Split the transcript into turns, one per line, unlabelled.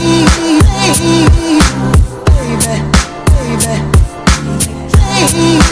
baby, baby, baby.